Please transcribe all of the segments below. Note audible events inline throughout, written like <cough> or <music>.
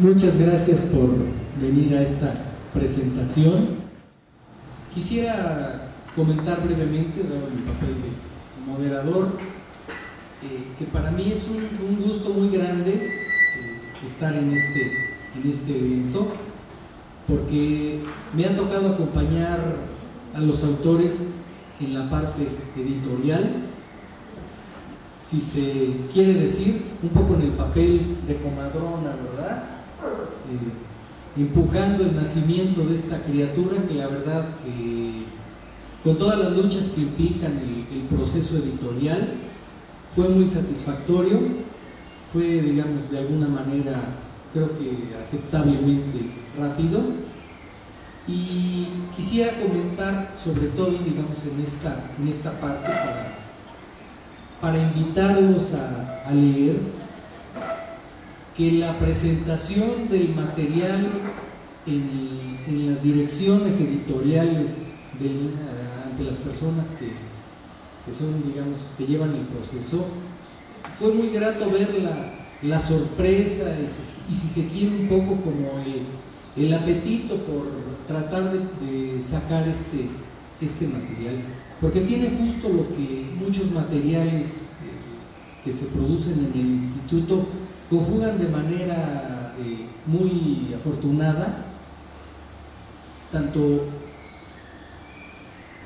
Muchas gracias por venir a esta presentación. Quisiera comentar brevemente, dado mi papel de moderador, eh, que para mí es un, gusto muy grande eh, estar en este, en este evento, porque me ha tocado acompañar a los autores en la parte editorial, si se quiere decir, un poco en el papel de comadrona, ¿verdad? Eh, empujando el nacimiento de esta criatura que la verdad, con todas las luchas que implican el, proceso editorial, fue muy satisfactorio, fue, digamos, de alguna manera, creo que aceptablemente rápido. Y quisiera comentar sobre todo, digamos, en esta, en esta parte para, para invitarlos a leer que la presentación del material en, las direcciones editoriales ante las personas que, son, digamos, que llevan el proceso, fue muy grato ver la, sorpresa y si, se quiere un poco como el, apetito por tratar de, sacar este, este material, porque tiene justo lo que muchos materiales eh, que se producen en el instituto conjugan de manera eh, muy afortunada tanto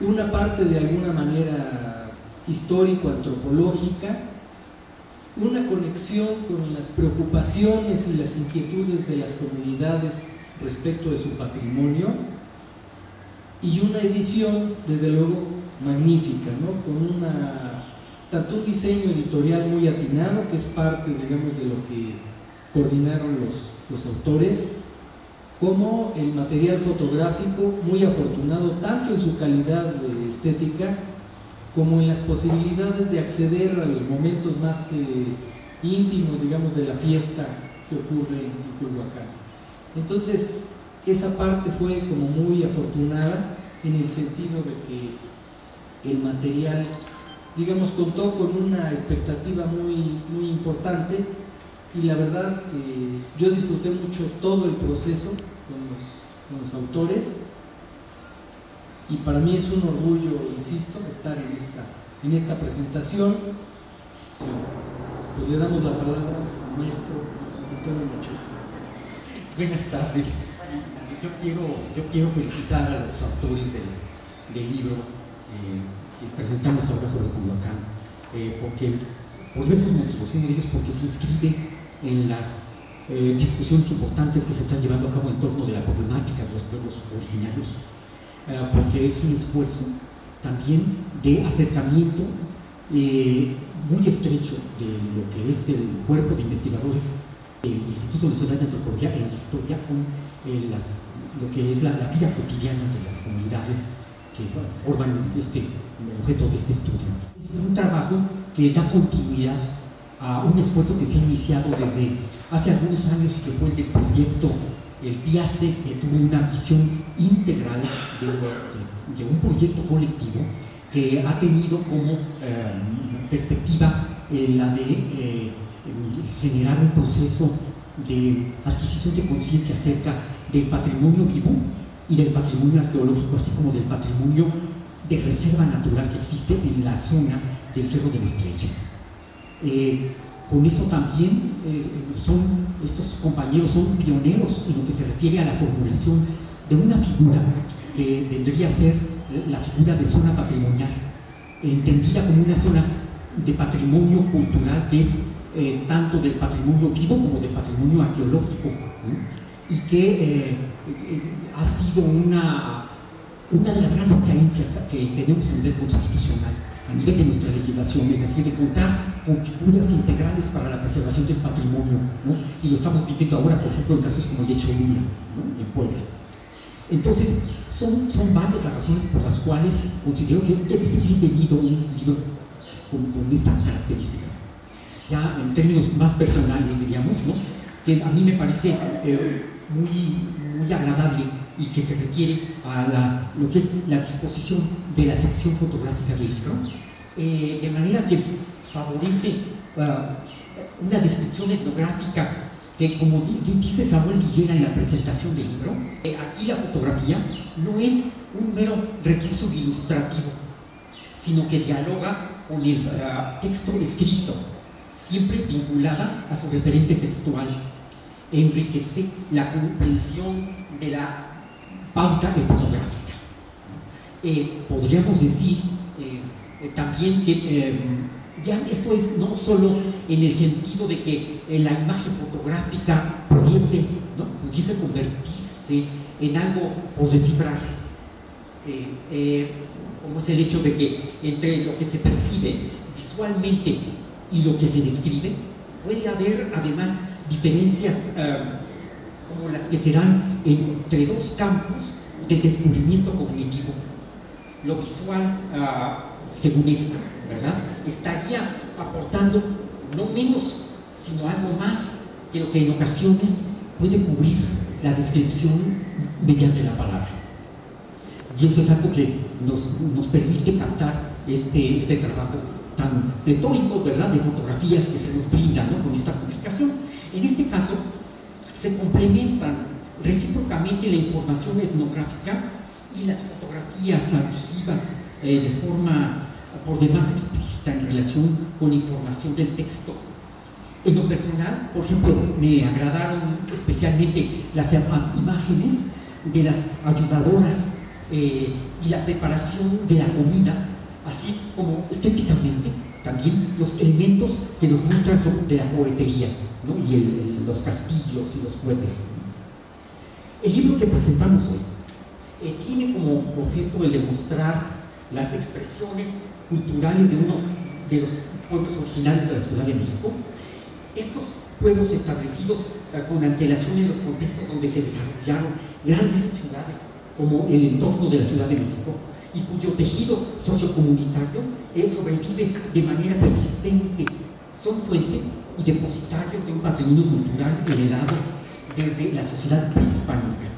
una parte de alguna manera histórico-antropológica, una conexión con las preocupaciones y las inquietudes de las comunidades respecto de su patrimonio y una edición, desde luego, magnífica, ¿no? con una tanto un diseño editorial muy atinado, que es parte, digamos, de lo que coordinaron los, los autores, como el material fotográfico muy afortunado, tanto en su calidad estética, como en las posibilidades de acceder a los momentos más eh, íntimos, digamos, de la fiesta que ocurre en Culhuacán. Entonces, esa parte fue como muy afortunada en el sentido de que el material digamos, contó con una expectativa muy, muy importante y la verdad que yo disfruté mucho todo el proceso con los, autores y para mí es un orgullo, insisto, estar en esta, en esta presentación. Pues le damos la palabra al maestro Antonio Macho. Buenas tardes. Yo quiero, yo quiero felicitar a los autores del, del libro. Eh, presentamos ahora sobre Culhuacán, eh, porque por diversos motivos, uno de ellos porque se inscribe en las eh, discusiones importantes que se están llevando a cabo en torno de la problemática de los pueblos originarios, eh, porque es un esfuerzo también de acercamiento muy estrecho de lo que es el cuerpo de investigadores del Instituto Nacional de Antropología e Historia con lo que es la vida cotidiana de las comunidades que forman este objeto de este estudio. Es un trabajo que da continuidad a un esfuerzo que se ha iniciado desde hace algunos años que fue el del proyecto el PIACE, que tuvo una visión integral de, un proyecto colectivo que ha tenido como eh, perspectiva eh, la de eh, generar un proceso de adquisición de conciencia acerca del patrimonio vivo y del patrimonio arqueológico, así como del patrimonio de reserva natural que existe en la zona del Cerro de la Estrella. Eh, con esto también eh, son, estos compañeros son pioneros en lo que se refiere a la formulación de una figura que vendría a ser la figura de zona patrimonial, entendida como una zona de patrimonio cultural que es eh, tanto del patrimonio vivo como del patrimonio arqueológico, y que ha sido una una de las grandes carencias que tenemos a nivel constitucional, a nivel de nuestra legislación, es decir, de contar con figuras integrales para la preservación del patrimonio, ¿no? y lo estamos viviendo ahora, por ejemplo, en casos como el de Cholula, ¿no? en Puebla. Entonces, son, son varias las razones por las cuales considero que debe ser bienvenido un libro con, con estas características. Ya en términos más personales, diríamos, ¿no? que a mí me parece eh, muy, muy agradable y que se refiere a lo que es la disposición de la sección fotográfica del libro, eh, de manera que favorece ah, una descripción etnográfica que como dice Samuel Villera en la presentación del libro, eh, aquí la fotografía no es un mero recurso ilustrativo, sino que dialoga con el ah, texto escrito, siempre vinculada a su referente textual, enriquece la comprensión de la pauta etnográfica. Eh, podríamos decir eh, también que ya esto es no solo en el sentido de que la imagen fotográfica pudiese, pudiese convertirse en algo por descifrar, eh, eh, como es el hecho de que entre lo que se percibe visualmente y lo que se describe, puede haber además diferencias eh, como las que serán entre dos campos del descubrimiento cognitivo. Lo visual, ah, según esto, ¿verdad? Estaría aportando no menos, sino algo más que lo que en ocasiones puede cubrir la descripción mediante la palabra. Y esto es algo que nos, permite captar este, este trabajo tan pletórico, ¿verdad?, de fotografías que se nos brindan con esta publicación. En este caso, se complementan recíprocamente la información etnográfica y las fotografías alusivas eh, de forma por demás explícita en relación con información del texto. En lo personal, por ejemplo, me agradaron especialmente las imágenes de las ayudadoras eh, y la preparación de la comida, así como estéticamente también los elementos que nos muestran de la poetería y los castillos y los cohetes. El libro que presentamos hoy eh, tiene como objeto el demostrar las expresiones culturales de uno de los pueblos originales de la Ciudad de México. Estos pueblos establecidos eh, con antelación en los contextos donde se desarrollaron grandes ciudades como el entorno de la Ciudad de México y cuyo tejido sociocomunitario sobrevive de manera persistente, son fuente y depositarios de un patrimonio cultural heredado desde la sociedad prehispánica.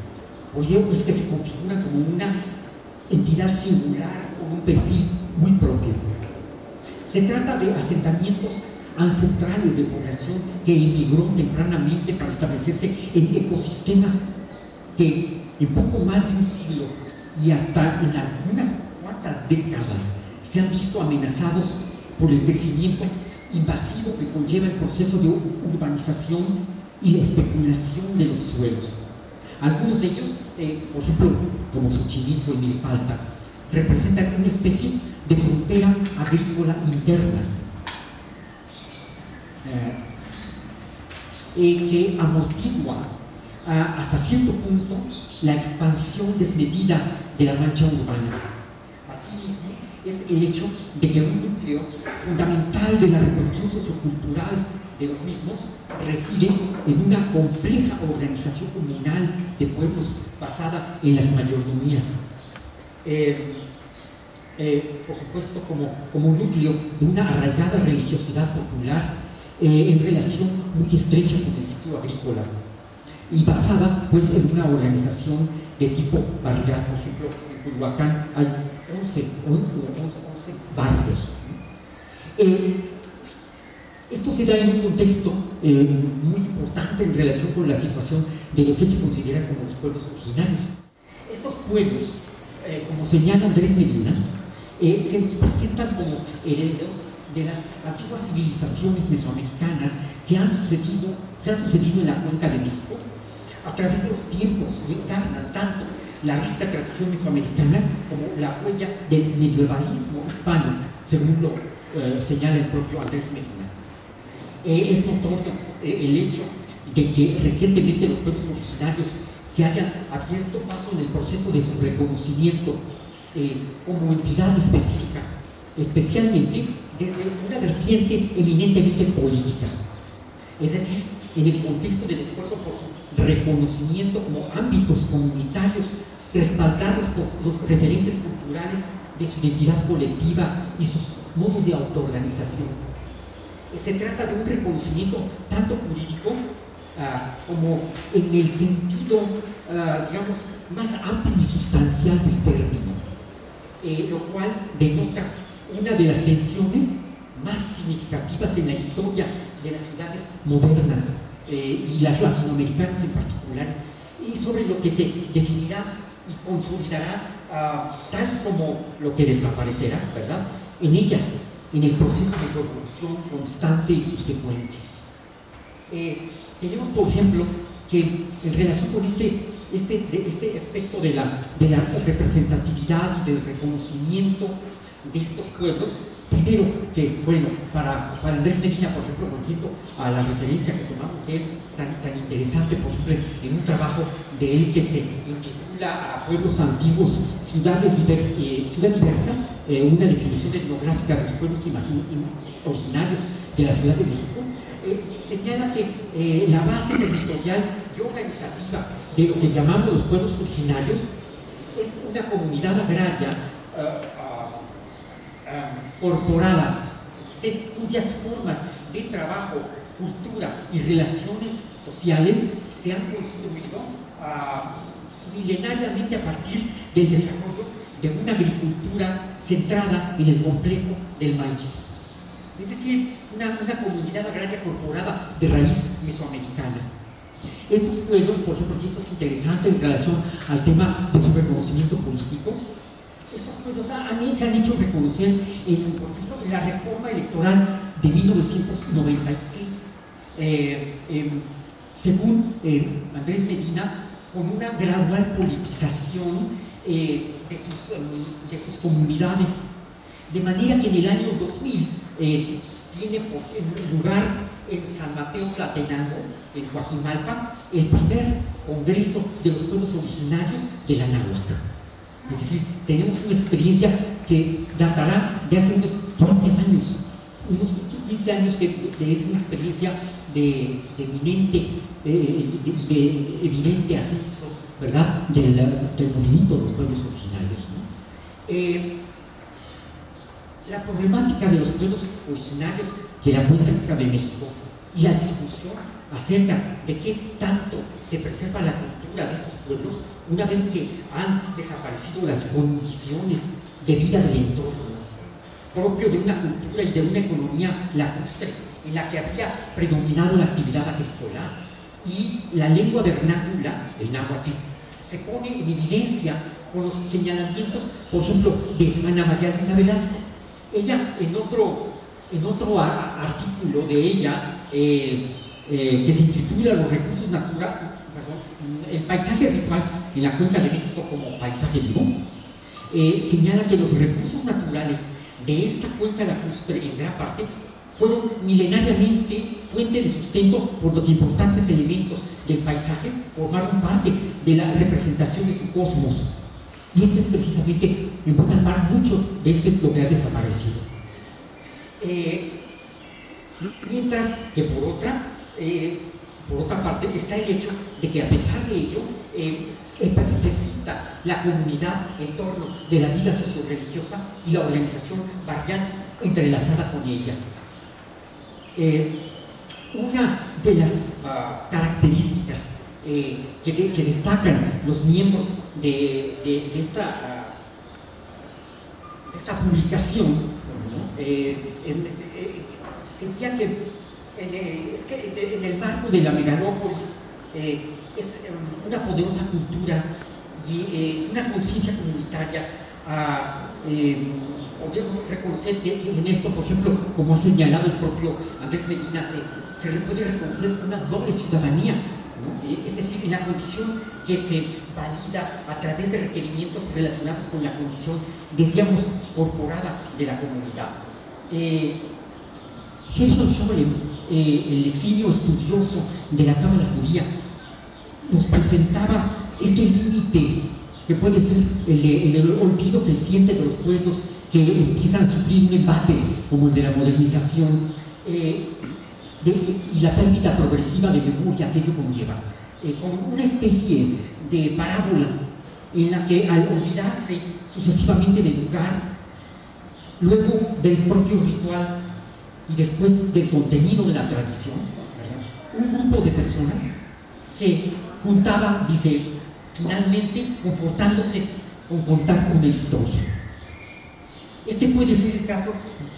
Por ello es que se configuran como una entidad singular con un perfil muy propio. Se trata de asentamientos ancestrales de población que emigró tempranamente para establecerse en ecosistemas que en poco más de un siglo y hasta en algunas cuantas décadas se han visto amenazados por el crecimiento invasivo que conlleva el proceso de urbanización y la especulación de los suelos. Algunos de ellos, eh, por ejemplo, como Xochimilco y Milpalta, representan una especie de frontera agrícola interna eh, que amortigua ah, hasta cierto punto la expansión desmedida de la mancha urbana. Asimismo, es el hecho de que un núcleo fundamental de la reproducción sociocultural de los mismos reside en una compleja organización comunal de pueblos basada en las mayordomías. Eh, eh, por supuesto, como, como núcleo de una arraigada religiosidad popular eh, en relación muy estrecha con el sitio agrícola y basada pues en una organización de tipo barrial. Por ejemplo, en Culhuacán hay 11, 11, 11 barrios. Eh, esto se da en un contexto muy importante en relación con la situación de lo que se considera como los pueblos originarios. Estos pueblos, como señala Andrés Medina, eh, se nos presentan como herederos de las antiguas civilizaciones mesoamericanas que han sucedido, se han sucedido en la cuenca de México a través de los tiempos, encarnan tanto la rica tradición mesoamericana como la huella del medievalismo hispano, según lo eh, señala el propio Andrés Medina. Eh, es notorio el hecho de que recientemente los pueblos originarios se hayan abierto paso en el proceso de su reconocimiento eh, como entidad específica, especialmente desde una vertiente eminentemente política. Es decir, en el contexto del esfuerzo por su reconocimiento como ámbitos comunitarios respaldados por los referentes culturales de su identidad colectiva y sus modos de autoorganización. Se trata de un reconocimiento tanto jurídico ah, como en el sentido, ah, digamos, más amplio y sustancial del término. Eh, lo cual denota una de las tensiones más significativas en la historia de las ciudades modernas eh, y las latinoamericanas en particular, y sobre lo que se definirá y consolidará ah, tal como lo que desaparecerá, ¿verdad? En ellas, en el proceso de revolución constante y subsecuente. Eh, tenemos, por ejemplo, que en relación con este, este, este aspecto de la, de la representatividad y del reconocimiento de estos pueblos, primero que, bueno, para, para, Andrés Medina, por ejemplo, volviendo a la referencia que tomamos de él, tan, tan interesante, por ejemplo, en un trabajo de él que se intitula a pueblos antiguos, eh, ciudad diversa, eh, una definición etnográfica de los pueblos originarios de la Ciudad de México, eh, señala que la base territorial y organizativa de lo que llamamos los pueblos originarios es una comunidad agraria corporada, cuyas formas de trabajo, cultura y relaciones sociales se han construido ah, milenariamente a partir del desarrollo de una agricultura centrada en el complejo del maíz. Es decir, una, una comunidad agraria corporada de raíz mesoamericana. Estos pueblos, por ejemplo, y esto es interesante en relación al tema de su reconocimiento político, se han hecho reconocer en, la reforma electoral de 1996. Eh, em, según eh, Andrés Medina, con una gradual politización eh, de, sus, em, de, sus, comunidades. De manera que en el año 2000 tiene lugar en San Mateo Tlatenango, en Guajimalpa, el primer Congreso de los Pueblos Originarios de la Náhuatl. Es decir, tenemos una experiencia que datará de hace unos 15 años, unos 15 años que, es una experiencia de, eminente, eh, de, evidente ascenso, ¿verdad?, del, movimiento de los pueblos originarios. Eh, la problemática de los pueblos originarios de la cuenca de México y la discusión acerca de qué tanto se preserva la cultura de estos pueblos una vez que han desaparecido las condiciones de vida del entorno propio de una cultura y de una economía lacustre en la que había predominado la actividad agrícola y la lengua vernácula, el náhuatl, se pone en evidencia con los señalamientos, por ejemplo, de Ana María Luisa Velasco. Ella, en otro, en otro artículo de ella, eh, eh, que se intitula Los recursos naturales, el paisaje ritual en la cuenca de México como paisaje vivo, eh, señala que los recursos naturales de esta cuenca lacustre en gran parte fueron milenariamente fuente de sustento por lo que importantes elementos del paisaje formaron parte de la representación de su cosmos. Y esto es precisamente, en buena parte, mucho de esto es lo que ha desaparecido. Eh, mientras que por otra, eh, por otra parte, está el hecho de que a pesar de ello, eh, persista la comunidad en torno de la vida socio-religiosa y la organización barrial entrelazada con ella. Eh, una de las ah, características eh, que, destacan los miembros de, esta, ah, esta publicación sería que es que en el marco de la megalópolis eh, es em, una poderosa cultura y eh, una conciencia comunitaria. Ah, em, podemos reconocer que, en esto, por ejemplo, como ha señalado el propio Andrés Medina, se, se puede reconocer una doble ciudadanía, eh, es decir, la condición que se valida a través de requerimientos relacionados con la condición, decíamos, corporada de la comunidad. Eh, Gerson Scholem eh, el exilio estudioso de la Cámara Judía, nos presentaba este límite que puede ser el, olvido creciente de los pueblos que empiezan a sufrir un embate como el de la modernización eh, y la pérdida progresiva de memoria que ello conlleva, eh, como una especie de parábola en la que al olvidarse sucesivamente del lugar, luego del propio ritual y después del contenido de la tradición, un grupo de personas se juntaba, dice, finalmente confortándose con contar una historia. Este puede ser el caso,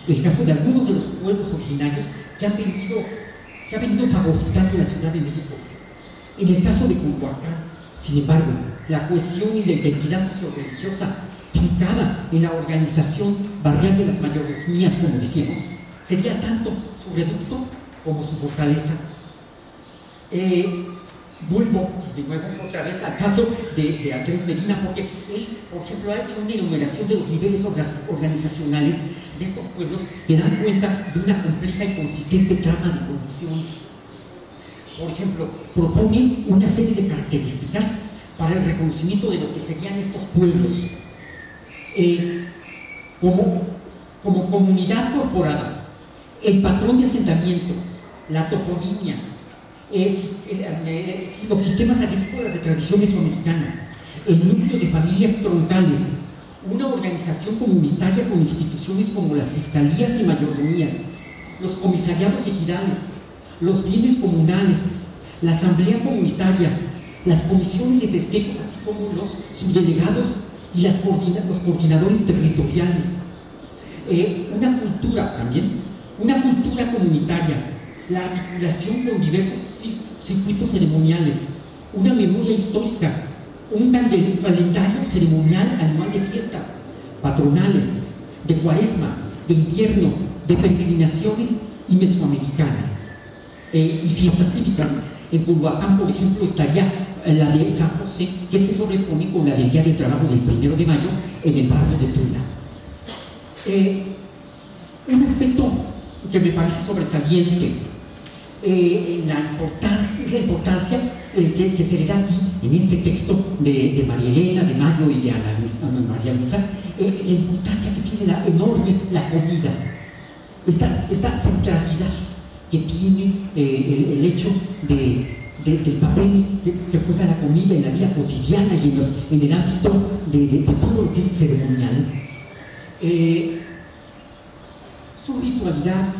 el caso de algunos de los pueblos originarios que han venido que ha venido fagocitando la Ciudad de México. En el caso de Culhuacán, sin embargo, la cohesión y la identidad socio-religiosa fincada en la organización barrial de las mayorías, como decíamos, sería tanto su reducto como su fortaleza. Eh, vuelvo de nuevo otra vez al caso de, Andrés Medina, porque él, por ejemplo, ha hecho una enumeración de los niveles organizacionales de estos pueblos que dan cuenta de una compleja y consistente trama de condiciones. Por ejemplo, propone una serie de características para el reconocimiento de lo que serían estos pueblos. Eh, como, como comunidad corporada, el patrón de asentamiento, la toponimia, los sistemas agrícolas de tradición mesoamericana, el núcleo de familias troncales, una organización comunitaria con instituciones como las fiscalías y mayordomías, los comisariados ejidales, los bienes comunales, la asamblea comunitaria, las comisiones de festejos, así como los subdelegados y los coordinadores territoriales. Eh, una cultura también, una cultura comunitaria, la articulación con diversos circuitos ceremoniales, una memoria histórica, un calendario ceremonial anual de fiestas patronales, de cuaresma, de invierno, de peregrinaciones y mesoamericanas, eh, y fiestas cívicas. En Culhuacán, por ejemplo, estaría la de San José, que se sobrepone con la del Día de Trabajo del primero de mayo en el barrio de Tula. Eh, un aspecto que me parece sobresaliente eh, la importancia, es la importancia eh, que, se le da aquí, en este texto de, María Elena, de Mario y de Ana, María Luisa, eh, la importancia que tiene la enorme la comida, esta, centralidad que tiene el, hecho de, del papel que, juega la comida en la vida cotidiana y en el ámbito de, todo lo que es ceremonial. Su ritualidad,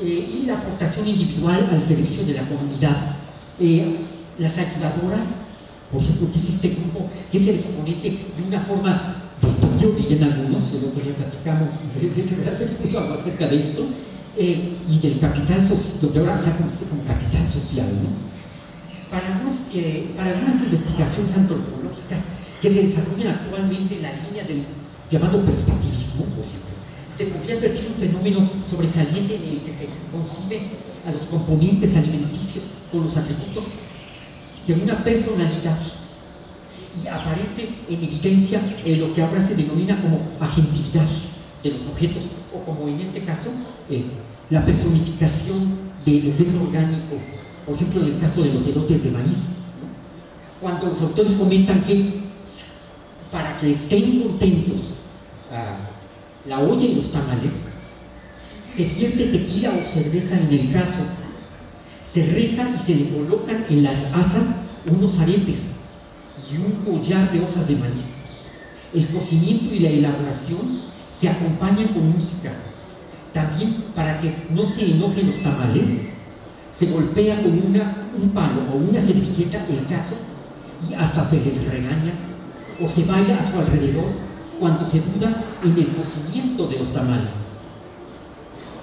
eh, y la aportación individual al servicio de la comunidad. Eh, las ayudadoras, por ejemplo, que es este grupo, que es el exponente de una forma yo dirían algunos, el otro día platicamos, <laughs> se expuso algo acerca de esto, eh, y del capital social, lo que ahora se ha conocido como capital social. ¿no? Para, para algunas investigaciones antropológicas que se desarrollan actualmente en la línea del llamado perspectivismo, por ejemplo, se podría advertir un fenómeno sobresaliente en el que se concibe a los componentes alimenticios con los atributos de una personalidad. Y aparece en evidencia en lo que ahora se denomina como agentividad de los objetos o como en este caso eh, la personificación de lo que es orgánico, por ejemplo en el caso de los elotes de maíz, cuando los autores comentan que para que estén contentos ah, la olla y los tamales, se vierte tequila o cerveza en el caso, se reza y se le colocan en las asas unos aretes y un collar de hojas de maíz. El cocimiento y la elaboración se acompañan con música. También para que no se enojen los tamales, se golpea con una, un palo o una servilleta el caso y hasta se les regaña o se baila a su alrededor cuando se duda en el cocimiento de los tamales.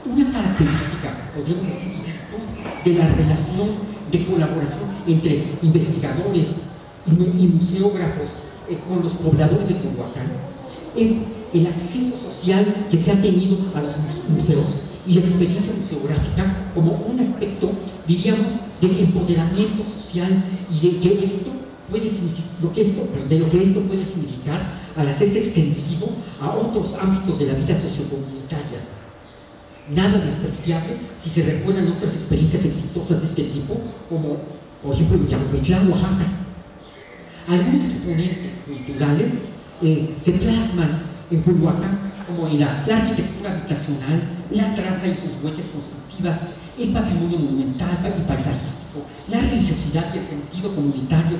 Una característica, podríamos decir, de la relación de colaboración entre investigadores y museógrafos eh, con los pobladores de Culhuacán es el acceso social que se ha tenido a los museos y la experiencia museográfica como un aspecto, diríamos, del empoderamiento social y de que esto puede esto, de lo que esto puede significar al hacerse extensivo a otros ámbitos de la vida sociocomunitaria. Nada despreciable si se recuerdan otras experiencias exitosas de este tipo, como por ejemplo en Yahuitlán, Oaxaca. Algunos exponentes culturales eh, se plasman en Culhuacán como en la, la, arquitectura habitacional, la traza y sus huellas constructivas, el patrimonio monumental y paisajístico, la religiosidad y el sentido comunitario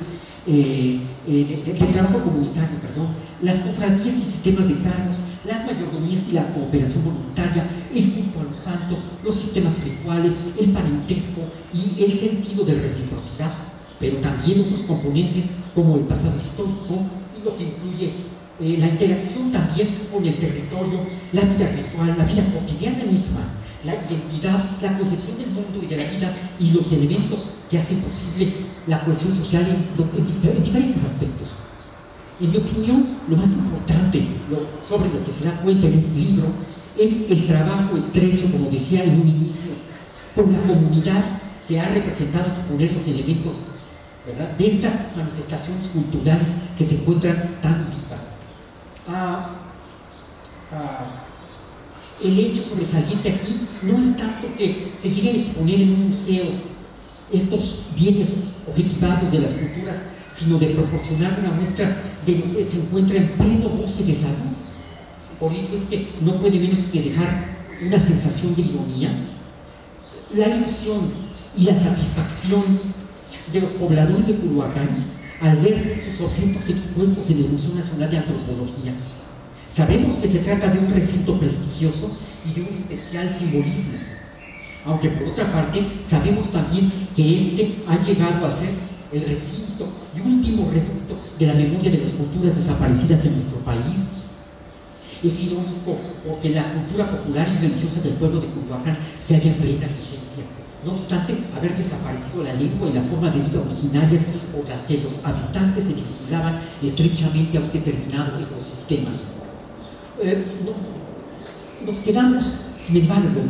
eh, eh, del trabajo comunitario, perdón, las cofradías y sistemas de cargos, las mayordomías y la cooperación voluntaria, el culto a los santos, los sistemas rituales, el parentesco y el sentido de reciprocidad, pero también otros componentes como el pasado histórico y lo que incluye eh, la interacción también con el territorio, la vida ritual, la vida cotidiana misma, la identidad, la concepción del mundo y de la vida y los elementos que hacen posible la cohesión social en, diferentes aspectos. En mi opinión, lo más importante sobre lo que se da cuenta en este libro es el trabajo estrecho, como decía en un inicio, con la comunidad que ha representado exponer los elementos de estas manifestaciones culturales que se encuentran tan vivas. Ah, ah, el hecho sobresaliente aquí no es tanto que se lleguen exponer en un museo estos bienes objetivados de las culturas, sino de proporcionar una muestra de lo que se encuentra en pleno goce de salud. Por ello es que no puede menos que dejar una sensación de ironía. La ilusión y la satisfacción de los pobladores de Culhuacán al ver sus objetos expuestos en el Museo Nacional de Antropología Sabemos que se trata de un recinto prestigioso y de un especial simbolismo, aunque por otra parte sabemos también que este ha llegado a ser el recinto y último reducto de la memoria de las culturas desaparecidas en nuestro país. Es irónico porque la cultura popular y religiosa del pueblo de Culhuacán se halla en plena vigencia, no obstante haber desaparecido la lengua y la forma de vida originarias por las que los habitantes se vinculaban estrechamente a un determinado ecosistema. Eh, nos quedamos, sin embargo,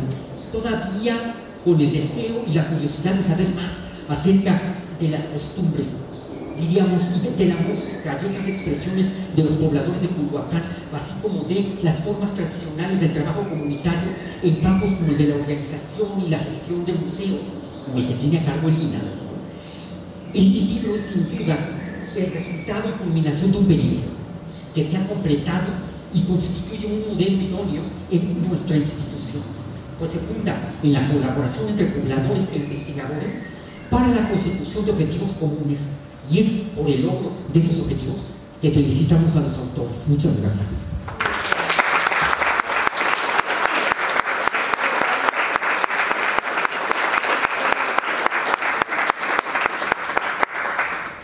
todavía con el deseo y la curiosidad de saber más acerca de las costumbres, diríamos, de, la música y otras expresiones de los pobladores de Culhuacán, así como de las formas tradicionales del trabajo comunitario en campos como el de la organización y la gestión de museos, como el que tiene a cargo el INA. El libro es sin duda el resultado y culminación de un periodo que se ha completado y constituye un modelo idóneo en nuestra institución, pues se funda en la colaboración entre pobladores e investigadores para la consecución de objetivos comunes y es por el logro de esos objetivos que felicitamos a los autores. Muchas gracias.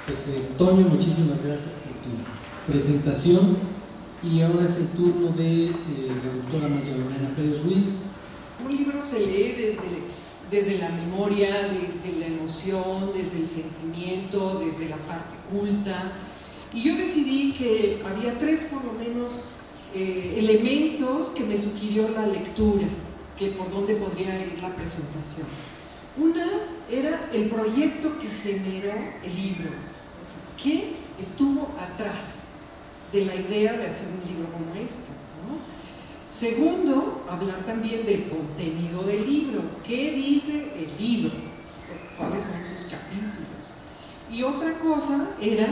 Pues, eh, Toño, muchísimas gracias por tu presentación. Y ahora es el turno de eh, la doctora María Lorena Pérez Ruiz. Un libro se lee desde, desde la memoria, desde la emoción, desde el sentimiento, desde la parte culta. Y yo decidí que había tres por lo menos eh, elementos que me sugirió la lectura, que por dónde podría ir la presentación. Una era el proyecto que generó el libro, o sea, ¿qué estuvo atrás? De la idea de hacer un libro como este. Segundo, hablar también del contenido del libro. ¿Qué dice el libro? ¿Cuáles son sus capítulos? Y otra cosa era,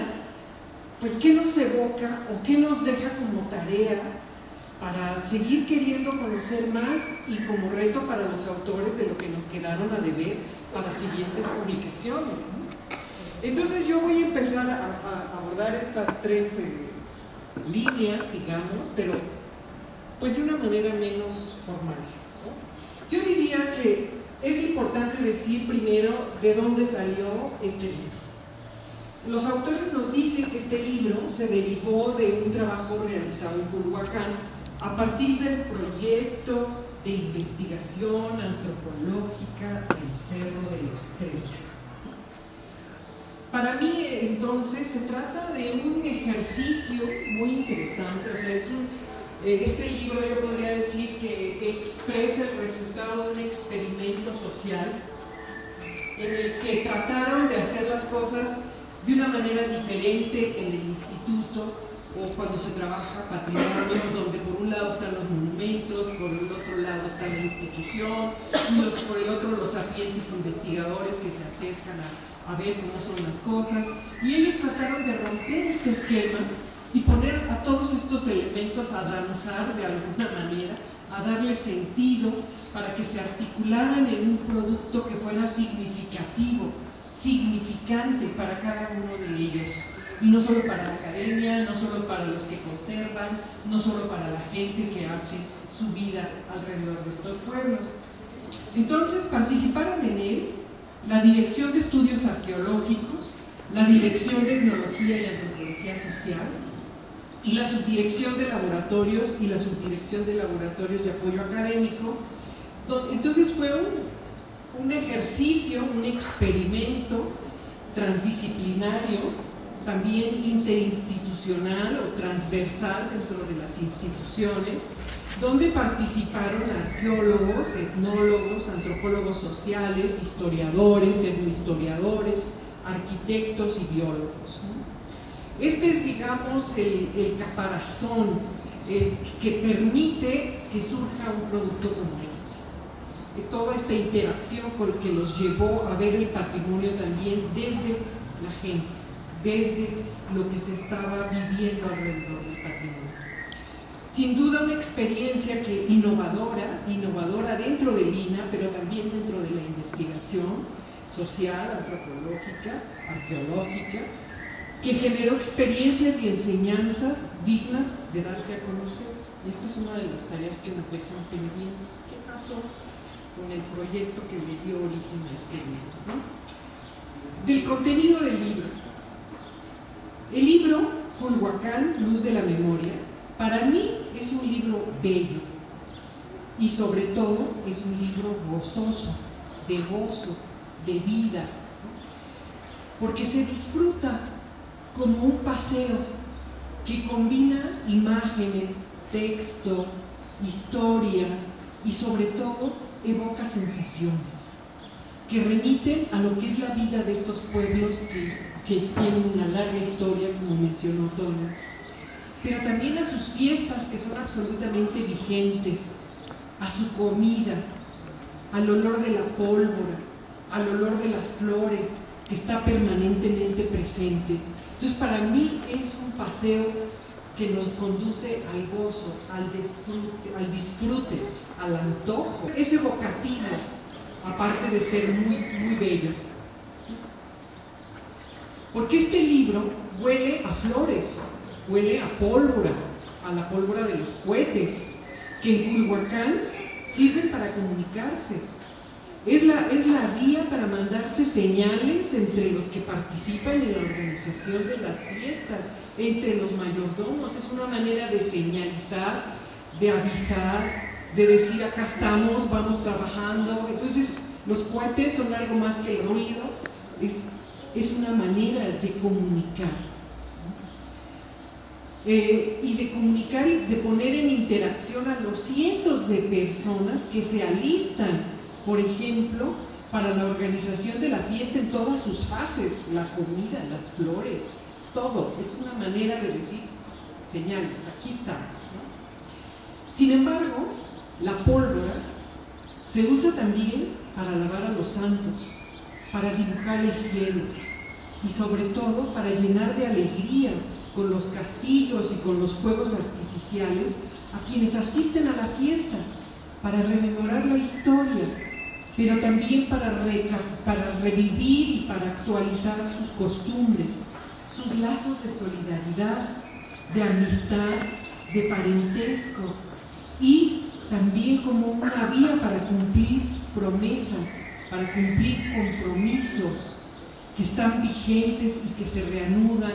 pues, ¿qué nos evoca o qué nos deja como tarea para seguir queriendo conocer más y como reto para los autores de lo que nos quedaron a deber para siguientes publicaciones? Entonces yo voy a empezar a, abordar estas tres... Eh, líneas, digamos, pero pues de una manera menos formal. Yo diría que es importante decir primero de dónde salió este libro. Los autores nos dicen que este libro se derivó de un trabajo realizado en Culhuacán a partir del proyecto de investigación antropológica del Cerro de la Estrella. Para mí, entonces, se trata de un ejercicio muy interesante, o sea, es un, eh, este libro yo podría decir que expresa el resultado de un experimento social en el que trataron de hacer las cosas de una manera diferente en el instituto o cuando se trabaja patrimonio, donde por un lado están los monumentos, por el otro lado está la institución, y por el otro los aprendices investigadores que se acercan a a ver cómo son las cosas. Y ellos trataron de romper este esquema y poner a todos estos elementos a danzar de alguna manera, a darle sentido para que se articularan en un producto que fuera significativo, significante para cada uno de ellos. Y no solo para la academia, no solo para los que conservan, no solo para la gente que hace su vida alrededor de estos pueblos. Entonces participaron en él la Dirección de Estudios Arqueológicos, la Dirección de Etnología y Antropología Social, y la subdirección de laboratorios y la subdirección de laboratorios de apoyo académico. Entonces fue un, un ejercicio, un experimento transdisciplinario, también interinstitucional o transversal dentro de las instituciones, donde participaron arqueólogos, etnólogos, antropólogos sociales, historiadores, etnohistoriadores, arquitectos y biólogos. Este es, digamos, el, caparazón que permite que surja un producto como este. Toda esta interacción con lo que los llevó a ver el patrimonio también desde la gente, desde lo que se estaba viviendo alrededor del patrimonio. Sin duda una experiencia que innovadora, innovadora dentro del INA, pero también dentro de la investigación social, antropológica, arqueológica, que generó experiencias y enseñanzas dignas de darse a conocer. Y esta es una de las tareas que nos dejan pendientes. ¿Qué pasó con el proyecto que le dio origen a este libro? Del contenido del libro. El libro, Culhuacán, Luz de la Memoria, para mí es un libro bello y sobre todo es un libro gozoso, de gozo, de vida, porque se disfruta como un paseo que combina imágenes, texto, historia y sobre todo evoca sensaciones que remiten a lo que es la vida de estos pueblos que, tienen una larga historia, como mencionó Toño, pero también a sus fiestas que son absolutamente vigentes, a su comida, al olor de la pólvora, al olor de las flores que está permanentemente presente entonces para mí es un paseo que nos conduce al gozo, al disfrute, al, antojo. Es evocativo, aparte de ser muy, muy bello. Porque este libro huele a flores, huele a pólvora, a la pólvora de los cohetes, que en Culhuacán sirven para comunicarse, es la, es la vía para mandarse señales entre los que participan en la organización de las fiestas, entre los mayordomos. Es una manera de señalizar, de avisar, de decir acá estamos, vamos trabajando. Entonces, los cohetes son algo más que el ruido, es, es una manera de comunicar. Eh, y de comunicar y de poner en interacción a los cientos de personas que se alistan por ejemplo, para la organización de la fiesta en todas sus fases, la comida, las flores, todo. Es una manera de decir señales, aquí estamos. Sin embargo, la pólvora se usa también para lavar a los santos, para dibujar el cielo y sobre todo para llenar de alegría con los castillos y con los fuegos artificiales a quienes asisten a la fiesta, para rememorar la historia, pero también para, para revivir y para actualizar sus costumbres, sus lazos de solidaridad, de amistad, de parentesco y también como una vía para cumplir promesas, para cumplir compromisos que están vigentes y que se reanudan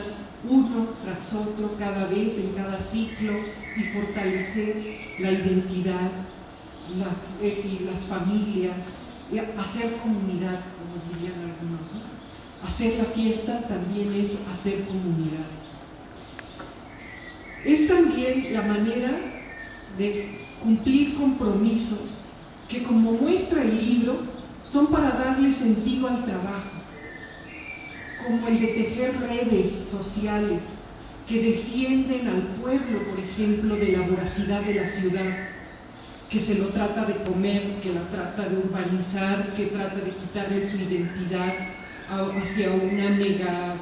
uno tras otro cada vez en cada ciclo y fortalecer la identidad las, eh, y las familias hacer comunidad, como dirían algunos. Hacer la fiesta también es hacer comunidad. Es también la manera de cumplir compromisos que como muestra el libro son para darle sentido al trabajo, como el de tejer redes sociales que defienden al pueblo, por ejemplo, de la voracidad de la ciudad que se lo trata de comer, que la trata de urbanizar, que trata de quitarle su identidad hacia una mega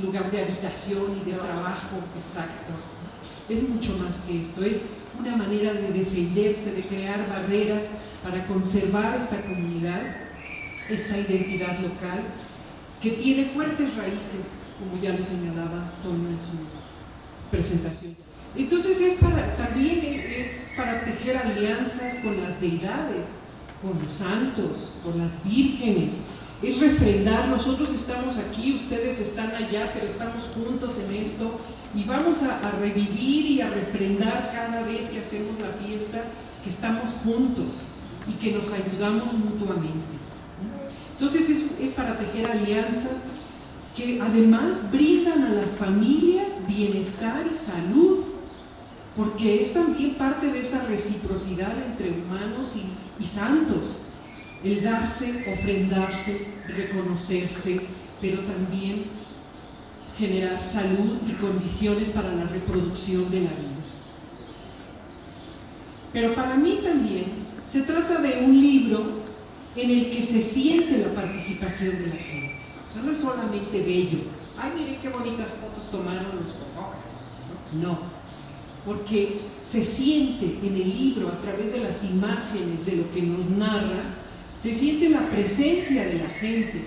lugar de habitación y de trabajo exacto. Es mucho más que esto, es una manera de defenderse, de crear barreras para conservar esta comunidad, esta identidad local, que tiene fuertes raíces, como ya lo señalaba Toño en su presentación. Entonces es para, también es para tejer alianzas con las deidades, con los santos, con las vírgenes. es refrendar, nosotros estamos aquí, ustedes están allá, pero estamos juntos en esto y vamos a, revivir y a refrendar cada vez que hacemos la fiesta que estamos juntos y que nos ayudamos mutuamente. Entonces es, para tejer alianzas que además brindan a las familias bienestar y salud, porque es también parte de esa reciprocidad entre humanos y santos, el darse, ofrendarse, reconocerse, pero también generar salud y condiciones para la reproducción de la vida. Pero para mí también se trata de un libro en el que se siente la participación de la gente. O sea, no es solamente bello. Ay, mire qué bonitas fotos tomaron los fotógrafos. No, porque se siente en el libro a través de las imágenes, de lo que nos narra, se siente la presencia de la gente.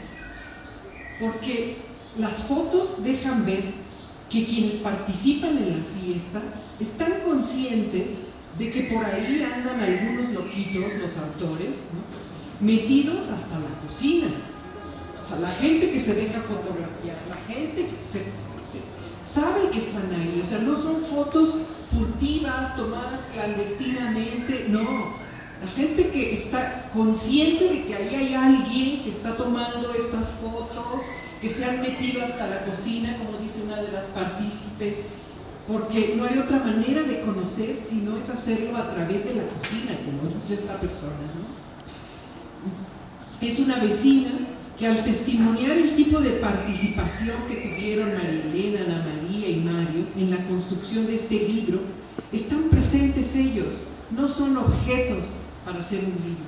Porque las fotos dejan ver que quienes participan en la fiesta están conscientes de que por ahí andan algunos loquitos, los autores, metidos hasta la cocina. O sea, la gente que se deja fotografiar, la gente que se, sabe que están ahí. O sea, no son fotos furtivas, tomadas clandestinamente, no. La gente que está consciente de que ahí hay alguien que está tomando estas fotos, que se han metido hasta la cocina, como dice una de las partícipes, porque no hay otra manera de conocer si no es hacerlo a través de la cocina, como dice esta persona. Es una vecina que al testimoniar el tipo de participación que tuvieron María Elena, Ana María y Mario en la construcción de este libro, están presentes ellos, no son objetos para hacer un libro,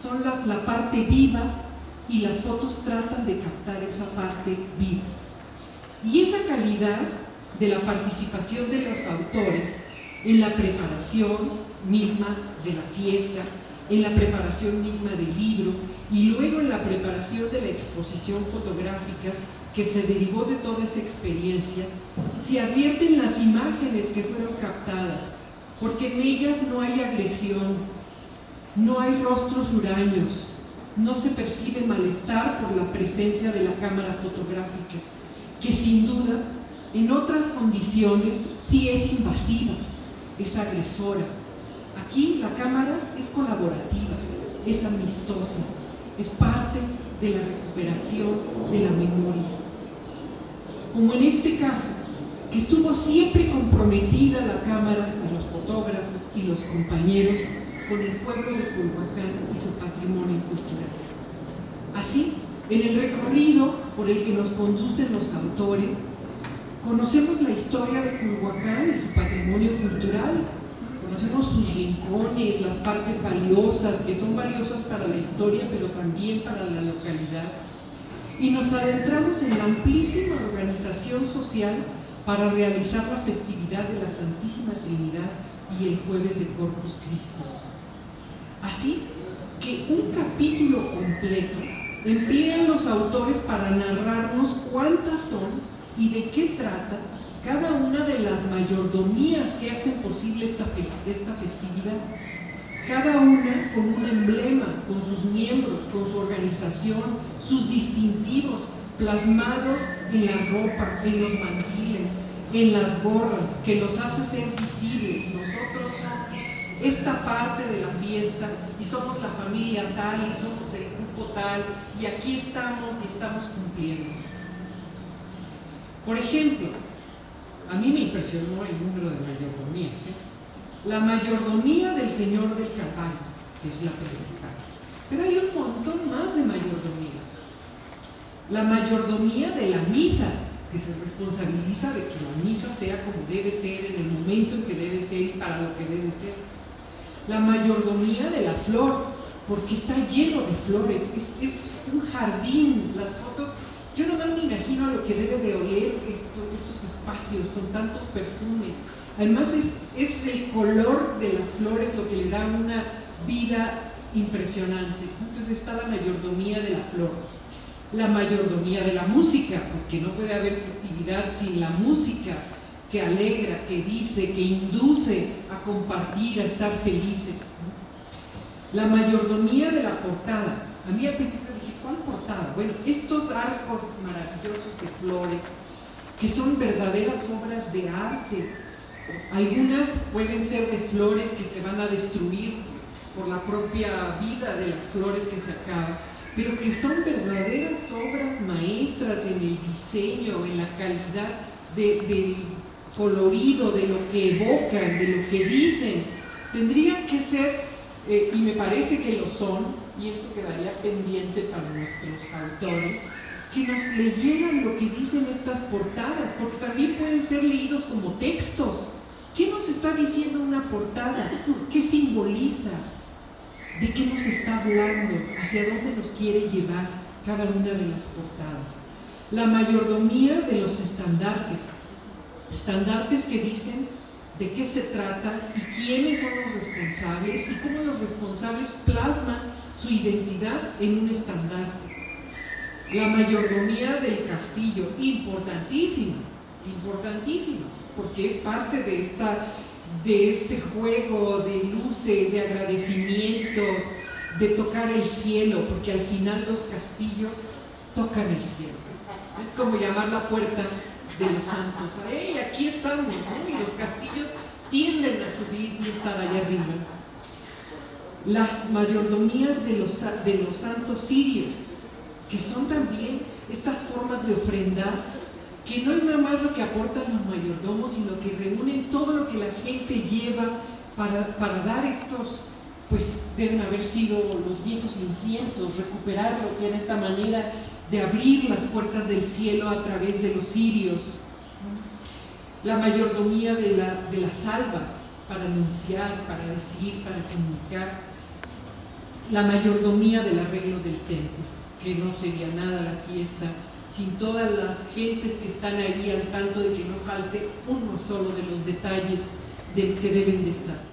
son la, la parte viva y las fotos tratan de captar esa parte viva. Y esa calidad de la participación de los autores en la preparación misma de la fiesta, en la preparación misma del libro y luego en la preparación de la exposición fotográfica que se derivó de toda esa experiencia, se advierten las imágenes que fueron captadas, porque en ellas no hay agresión, no hay rostros huraños, no se percibe malestar por la presencia de la cámara fotográfica, que sin duda en otras condiciones sí es invasiva, es agresora. Aquí la cámara es colaborativa, es amistosa, es parte de la recuperación de la memoria. Como en este caso, que estuvo siempre comprometida la cámara de los fotógrafos y los compañeros con el pueblo de Culhuacán y su patrimonio cultural. Así, en el recorrido por el que nos conducen los autores, conocemos la historia de Culhuacán y su patrimonio cultural, conocemos sus rincones, las partes valiosas, que son valiosas para la historia, pero también para la localidad, y nos adentramos en la amplísima organización social para realizar la festividad de la Santísima Trinidad y el jueves de Corpus Christi. Así que un capítulo completo emplean los autores para narrarnos cuántas son y de qué trata cada una de las mayordomías que hacen posible esta, esta festividad. Cada una con un emblema, con sus miembros, con su organización, sus distintivos plasmados en la ropa, en los mantiles, en las gorras, que los hace ser visibles. Nosotros somos esta parte de la fiesta y somos la familia tal y somos el grupo tal y aquí estamos y estamos cumpliendo. Por ejemplo, a mí me impresionó el número de mayordomías. ¿eh? La mayordomía del Señor del Calvario, que es la principal. Pero hay un montón más de mayordomías. La mayordomía de la misa, que se responsabiliza de que la misa sea como debe ser, en el momento en que debe ser y para lo que debe ser la mayordomía de la flor, porque está lleno de flores, es, un jardín, las fotos, yo nomás me imagino lo que debe de oler estos espacios con tantos perfumes. Además es, es el color de las flores lo que le da una vida impresionante. Entonces está la mayordomía de la flor, la mayordomía de la música, porque no puede haber festividad sin la música, que alegra, que dice, que induce a compartir, a estar felices. La mayordomía de la portada. A mí al principio ¿cuál portada? Bueno, estos arcos maravillosos de flores, que son verdaderas obras de arte. Algunas pueden ser de flores que se van a destruir por la propia vida de las flores que se acaban, pero que son verdaderas obras maestras en el diseño, en la calidad del colorido, de lo que evocan, de lo que dicen. Tendrían que ser, eh, y me parece que lo son, y esto quedaría pendiente para nuestros autores, que nos leyeran lo que dicen estas portadas, porque también pueden ser leídos como textos. ¿Qué nos está diciendo una portada? ¿Qué simboliza? ¿De qué nos está hablando? ¿Hacia dónde nos quiere llevar cada una de las portadas? La mayordomía de los estandartes. Estandartes que dicen de qué se trata y quiénes son los responsables y cómo los responsables plasman su identidad en un estandarte. La mayordomía del castillo, importantísima, importantísima, porque es parte de, esta, de este juego de luces, de agradecimientos, de tocar el cielo, porque al final los castillos tocan el cielo. Es como llamar la puerta de los santos. ¡Hey, aquí estamos! Y los castillos tienden a subir y estar allá arriba las mayordomías de los, de los santos sirios, que son también estas formas de ofrendar, que no es nada más lo que aportan los mayordomos, sino que reúnen todo lo que la gente lleva para, para dar estos, pues deben haber sido los viejos inciensos, recuperar lo que era esta manera de abrir las puertas del cielo a través de los sirios. La mayordomía de, la, de las albas para anunciar, para decir, para comunicar la mayordomía del arreglo del templo, que no sería nada la fiesta sin todas las gentes que están ahí al tanto de que no falte uno solo de los detalles del que deben de estar.